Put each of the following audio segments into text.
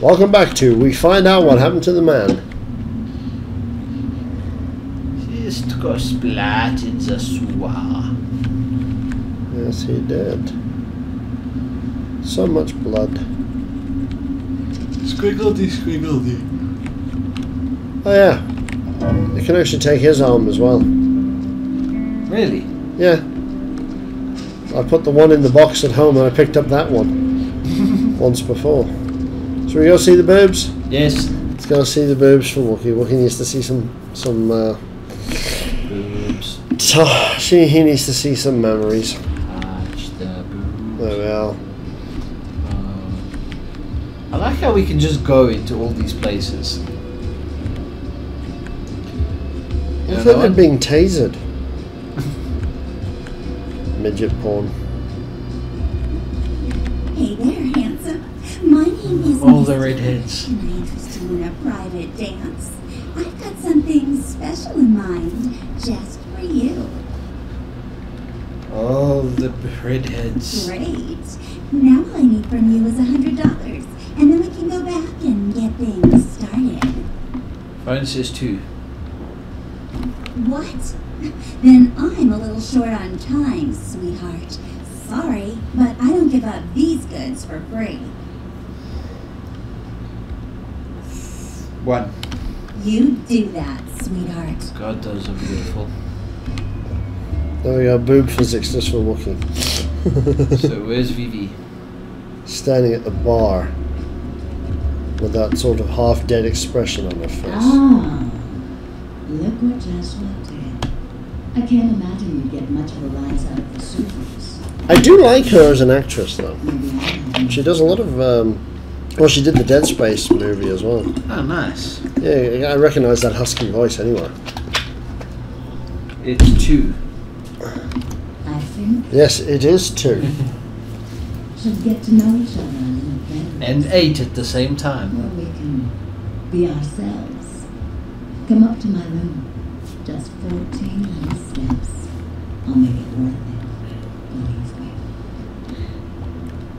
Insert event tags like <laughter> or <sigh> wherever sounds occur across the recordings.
Welcome back to We Find Out What Happened to the Man. Just got splat in the sewer. Yes, he did. So much blood. Squiggledy, squiggledy. Oh yeah. You can actually take his arm as well. Really? Yeah. I put the one in the box at home and I picked up that one <laughs> once before. Shall we go see the boobs? Yes. Let's go see the boobs for Wookiee. Wookiee needs to see some some uh Boobs. she he needs to see some memories. Touch the boobs. There we are. Uh, I like how we can just go into all these places. I thought they're being tasered. <laughs> Midget porn. The redheads. Can I interest you in a private dance? I've got something special in mind just for you. All the redheads. Great. Now all I need from you is a hundred dollars, and then we can go back and get things started. Phone says two. What? Then I'm a little short on time, sweetheart. Sorry, but I don't give up these goods for free. One. You do that, sweetheart. God, those are beautiful. There we go, boob physics just for Wookiee. <laughs> so where's Vivi? Standing at the bar with that sort of half dead expression on her face. Ah, look what just walked in. I can't imagine you get much of a rise out of the surface. I do like her as an actress though. Maybe I am. She does a lot of um well she did the Dead Space movie as well. Oh, nice. Yeah, I recognise that husky voice anyway. It's two. I think Yes, it is two. <laughs> should get to know each other a little better. And eight at the same time. Where we can be ourselves. Come up to my room. Just 14 little steps. I'll make it worth it. Believe me.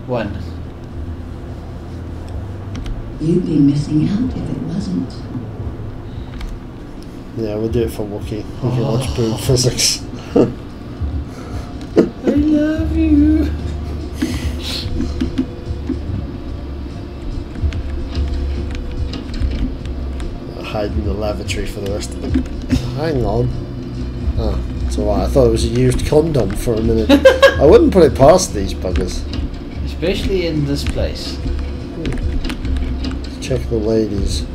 One. You'd be missing out if it wasn't. Yeah, we'll do it for Wookiee. We can watch oh. boob physics. I love you. Hide in the lavatory for the rest of them. <laughs> Hang on. Oh, it's alright. I thought it was a used condom for a minute. <laughs> I wouldn't put it past these buggers. Especially in this place. Check the ladies.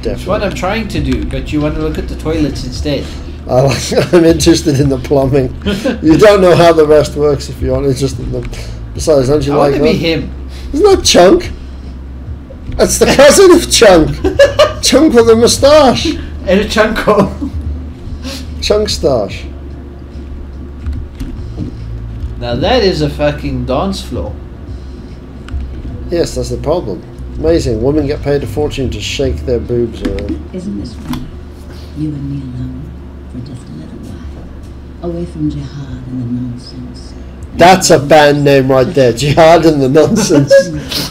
That's what I'm trying to do, but you want to look at the toilets instead. I like, <laughs> I'm interested in the plumbing. you don't know how the rest works if you're not interested in them. Besides, don't you I like want to be him. Isn't that Chunk? That's the cousin of Chunk. <laughs> Chunk with a moustache. And a chunko. Chunk stash. Now that is a fucking dance floor. Yes, that's the problem. Amazing. Women get paid a fortune to shake their boobs around. Isn't this funny? You and me alone for just a little while. Away from jihad and the nonsense. That's a band name right there. Jihad and the Nonsense.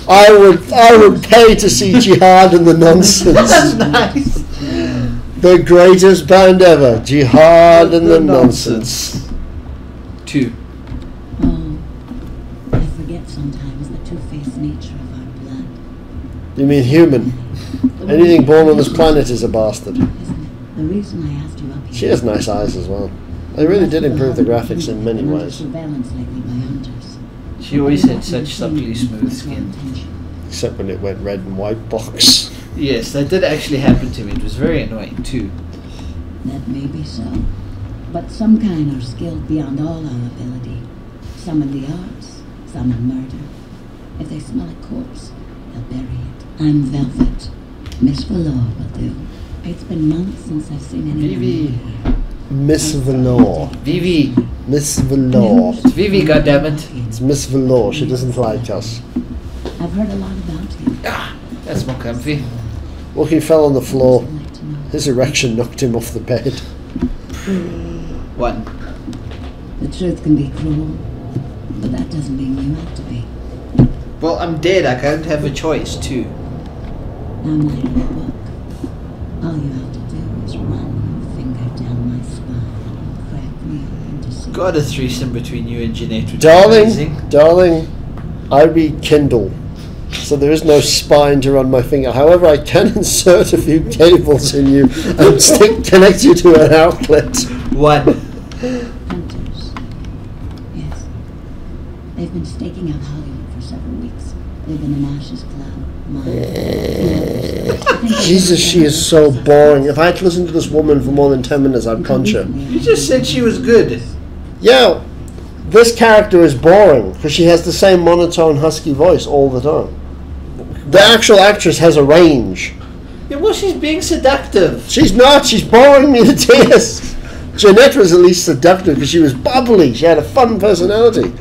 I would I would pay to see Jihad and the Nonsense. That's <laughs> nice. The greatest band ever. Jihad and the Nonsense. Two. You mean human? Anything born on this planet is a bastard. The reason I asked you up here. She has nice eyes as well. They really did improve the graphics in many ways. Surveillance lately by hunters. She always had such supplely smooth skin. Except when it went red and white box. Yes, that did actually happen to me. It was very annoying too. That may be so. But some kind are skilled beyond all our ability. Some in the arts, some in murder. If they smell a corpse, they'll bury it. I'm Velvet. Miss Velour will do. It's been months since I've seen anyone Vivi. here. Miss Velour. Vivi. Miss Velour. It's Vivi, goddammit. It's Miss Valor. She doesn't like us. I've heard a lot about you. Ah, that's more comfy. he fell on the floor. I'd like to know. His erection knocked him off the bed. One. The truth can be cruel, but that doesn't mean you have to be. Well, I'm dead. I can't have a choice too. Now, my little book. All you have to do is run your finger down my spine and crack me into six. Got a threesome between you and Jeanette. Which Darling, Is amazing. darling, I read Kindle, so there is no spine to run my finger. However, I can <laughs> insert a few cables in you and stick connect you to an outlet. One. Hunters. Yes. They've been staking out Hollywood for several weeks. They've in Ash's Club, mine. Eh. and others. I think they Jesus, she is so boring. If I had to listen to this woman for more than ten minutes, I'd punch her. You just said she was good. Yeah, this character is boring because she has the same monotone, husky voice all the time. The actual actress has a range. Yeah, well, she's being seductive. She's not. She's boring me to tears. Jeanette was at least seductive because she was bubbly. She had a fun personality.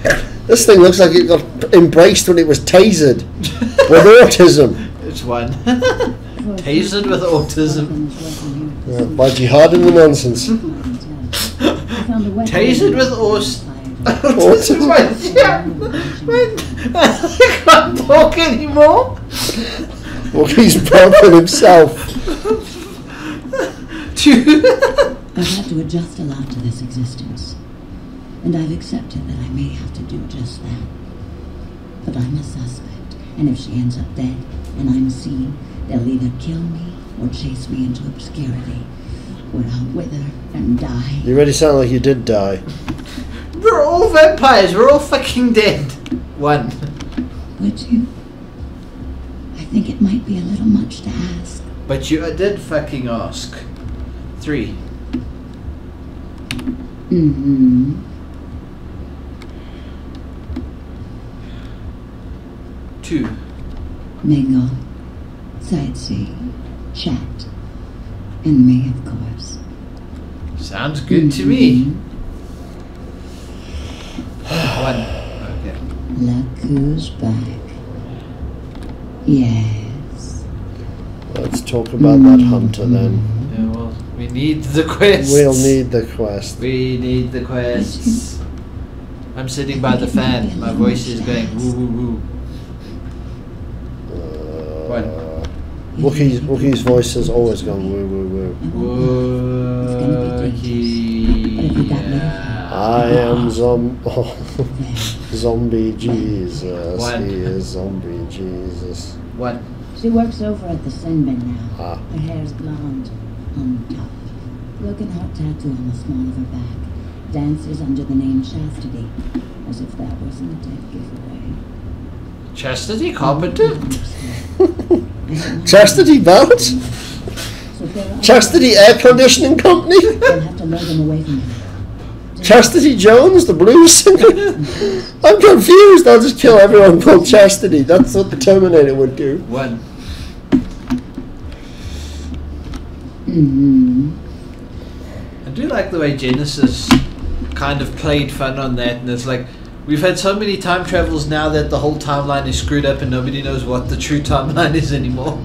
This thing looks like it got embraced when it was tasered with autism <laughs> It's one. <laughs> Tasered with autism. weapons uh, the by jihad and the nonsense. I can tell. I found a weapon Tasered with autism. aus- <laughs> this is my yeah. I can't talk anymore. Well, he's broken himself. Two. I've had to adjust a lot to this existence. And I've accepted that I may have to do just that. But I'm a suspect, and if she ends up dead and I'm seen, they'll either kill me or chase me into obscurity, where I'll wither and die. You already sound like you did die. We're all vampires. We're all fucking dead. One. Would you? I think it might be a little much to ask. But you did fucking ask. Three. Mm-hmm. Two. Mingle, sightsee, chat, and me, of course. Sounds good to me. Mhm. One. Okay. Look who's back. Yes. Let's talk about that hunter then. Yeah, well, we need the quests. We'll need the quest. We need the quests. I'm sitting by the fan. My voice is going woo woo woo. Uh, Wookiee's, Wookiee's voice has always gone woo woo woo. It It's gonna be dangerous. But if you got rid of her, I am zom- <laughs> oh, zombie Jesus. One. He is zombie Jesus. One. She works over at the Sin Bin now. Ah. Her hair's blonde on top. Broken heart tattoo on the small of her back. Dances under the name Chastity. As if that wasn't a dead giveaway. Chastity Carpenter? Chastity Belt? So if there are Chastity Air Conditioning Company? You'll have to lure them away from her. Chastity Jones, the blues singer? I'm confused. I'll just kill everyone called Chastity. That's what the Terminator would do. One. Mm-hmm. I do like the way Genisys kind of played fun on that, and it's like we've had so many time travels now that the whole timeline is screwed up and nobody knows what the true timeline is anymore.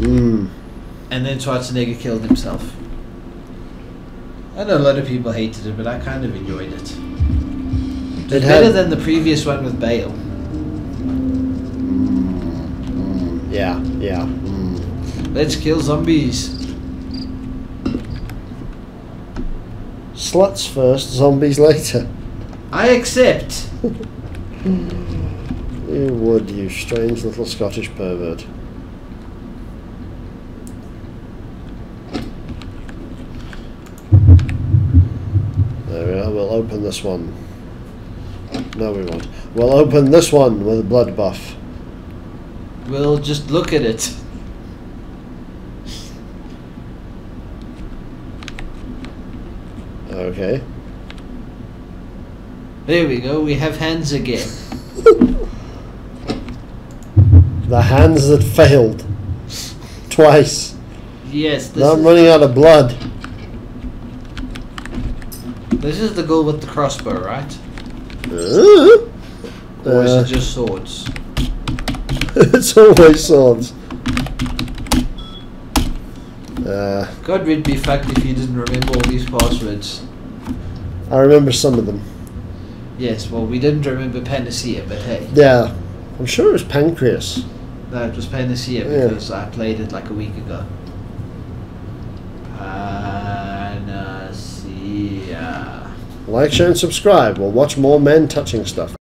Mm. And then Schwarzenegger killed himself. I know a lot of people hated it, but I kind of enjoyed it. It It's had- better than the previous one with Bale. Yeah, yeah. Mm. Let's kill zombies. Sluts first, zombies later. I accept. <laughs> You would, you strange little Scottish pervert. There we are, we'll open this one. No, we won't. We'll open this one with a blood buff. We'll just look at it. Okay. There we go. We have hands again. The hands that failed. Twice. Yes, this Now I'm is, running out of blood. this is the girl with the crossbow, right? Uh, Or is uh, it just swords? <laughs> it's always swords. Uh, God, we'd be fucked if you didn't remember all these passwords. I remember some of them. Yes, well, we didn't remember Panacea, but hey. Yeah. I'm sure it was Pancreas. No, it was Panacea Yeah. because I played it like a week ago. Panacea. Like, share, and subscribe. We'll watch more men touching stuff.